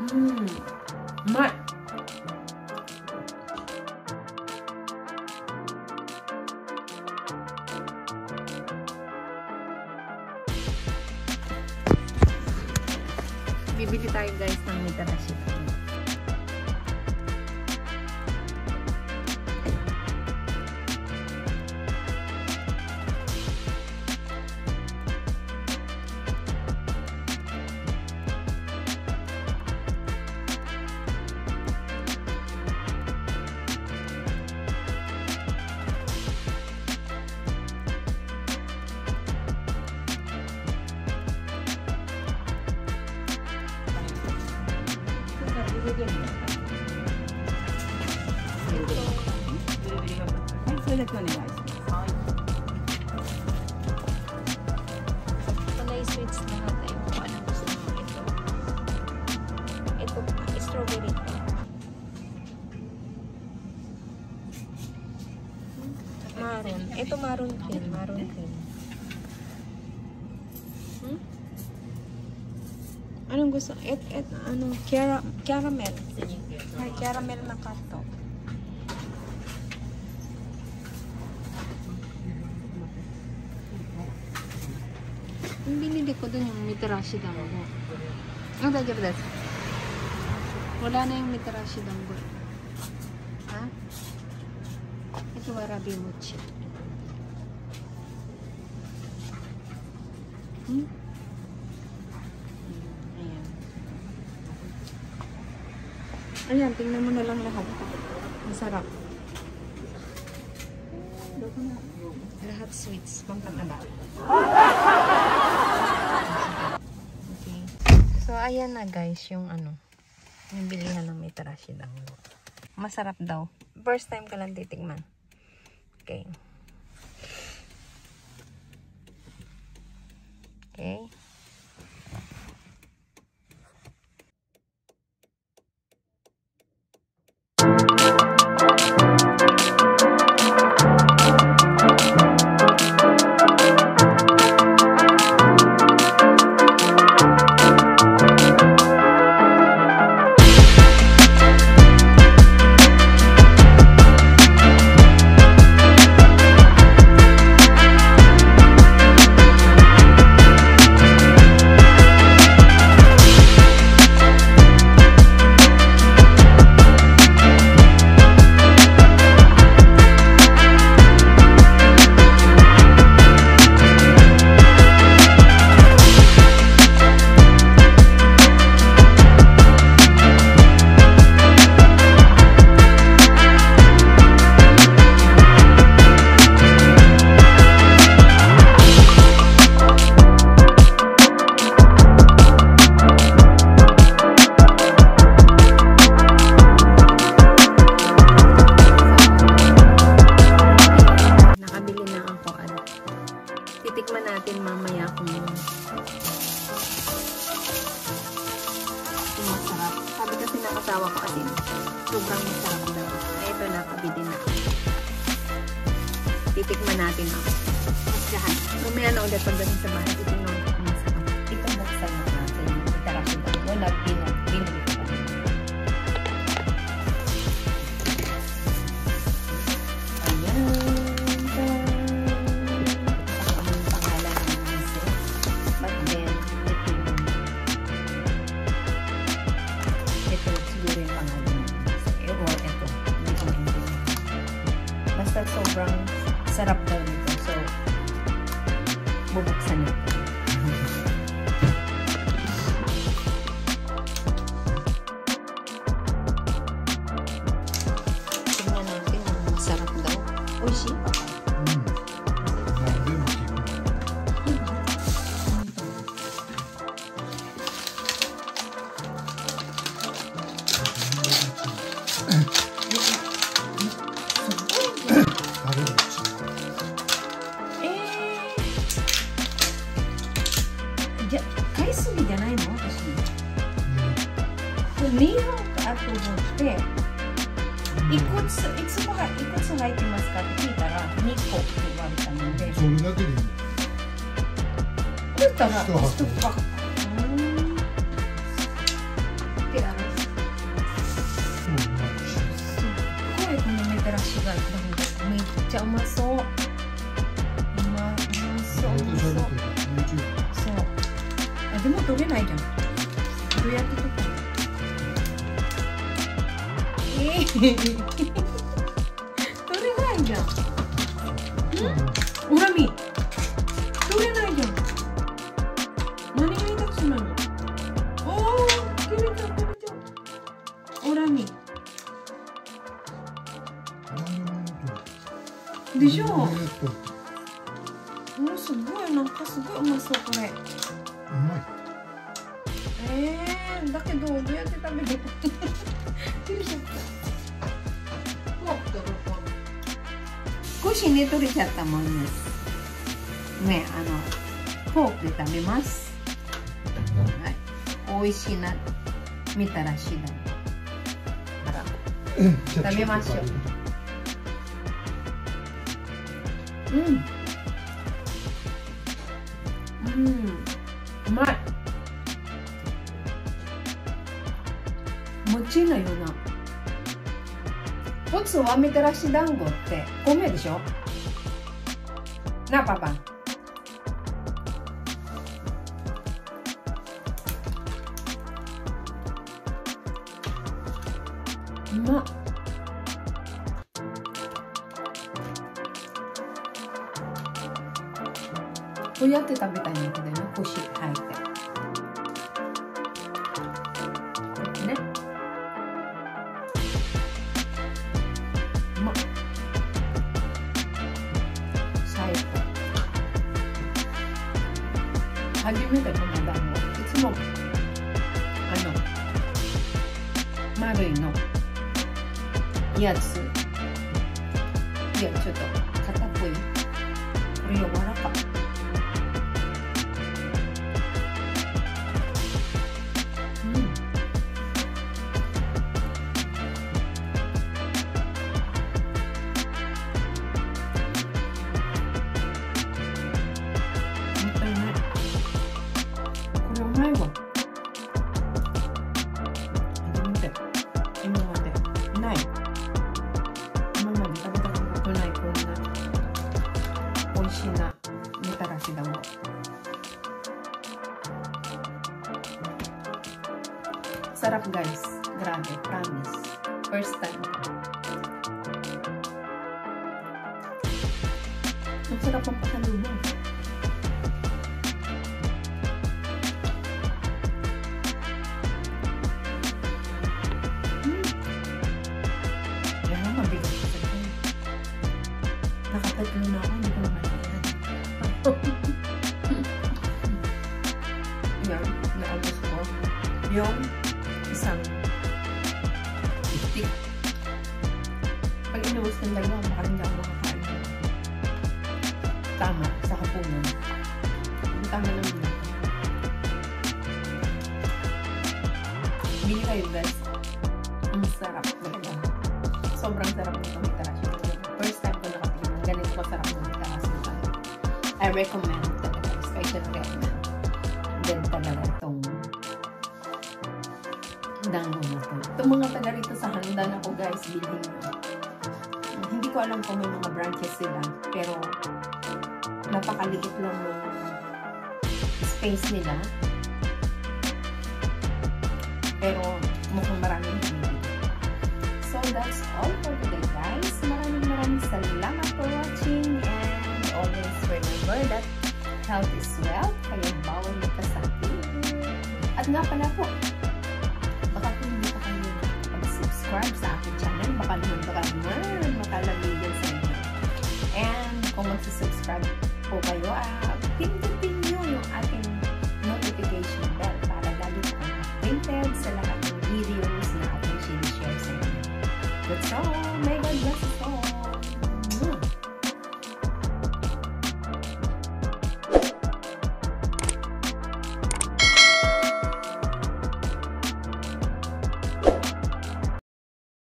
うん。うまい。Panay sweets na natin kung anong gusto mo ito. Maroon. Ito maroon cream. Hmm? Anong gusto? Et, et, ano, cara, caramel. Ay, caramel macchiato. Binili ko dun yung mitarashi dango. Ang dajar desu. Wala na yung mitarashi dango. Ha? Ito warabi mochi. Hmm? Ayan. Ayan, tingnan mo na lang lahat. Masarap. Lahat sweets. Pangkataba. Okay. So, ayan na guys, yung ano, yung bilihan ng mitarashi dango. Masarap daw. First time ka lang titigman. Okay. Okay. Mamaya na ulit pagdating sa bahay. Titignan ko kung masarap. Ito buksan na natin. Na ko pa. Ayan. Ang pangalan 美味しい、じゃ買いすぎじゃないの私、うん、メインハウスアップをしていくついつもいくつ入ってますかって聞いたら二個って言われたので。それだけでいいだったら一パックであのすっごこのみたらしがめっちゃうまそう。うまそう。うまそうそう。あでも取れないじゃん。どうやって取ったのえ、取れないじゃん。オラミ取れないじゃん。何が下手くそなのおお取れた取れたオラミでしょもうすごいなん。かすごいうまそうこれうまい。えー、だけどどうやって。食べるよいしょフォークとフォーク少しね取れちゃったもんですねあのフォークで食べますはい美味しいなみたらしだあら食べましょううんうんうまいもちのような。普通はみたらし団子って米でしょ？なあパパ。うまっこうやって食べたいんだけどね腰入って。初めてこの団子いつもあの丸いのやついやちょっと硬っぽい。これ柔らかうなみたらし団子 sarap guys grabe promise first time ang sarap ang pasalubong Stick. Pag inubos ng dalawa, baka hindi ako makakain. Tama, sa hapunan. Tama lang yun. Bili kayo guys. Ang sarap talaga. Sobrang sarap nito may. First time ko nakatingin ng ganito ko sarap ng tarashi. I recommend talaga. I should recommend. Then talaga itong na to. Itong mga taga rito sa Handan ako guys, bilhin. Hindi ko alam kung may mga branches sila. Pero napakaliit lang ng space nila. Pero mukhang maraming bumili. So that's all for today guys. Maraming maraming salamat for watching and always remember that health is wealth. Kaya bawal magkasakit. At nga pala po, mag-subscribe sa aking channel, baka naman baka naman makalamig yan sa inyo. And kung mag-subscribe po kayo, ah, pindutin nyo yung ating notification bell para lagi po updated sa lahat ng videos na ating sinishare sa inyo. That's all!